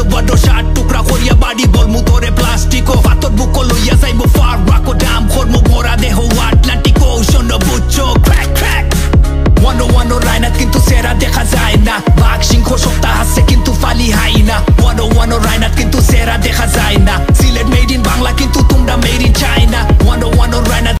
ভালো বড় সাত টুকরা করিয়া বাড়ি বলমু তোরে প্লাস্টিক ও পাথর বুক লইয়া যাইব ফার রাখো ডাম খরমু, ভরা দেহ, আটলান্টিক ওশন বুচ্চো ক্র্যাক ক্র্যাক। ওয়ানো ওয়ানো রাইনাত কিন্তু সেরা দেখা যায় না। বাঘ সিংহ সপ্তাহ আছে কিন্তু ফালি হাই না। ওয়ানো ওয়ানো রাইনাত কিন্তু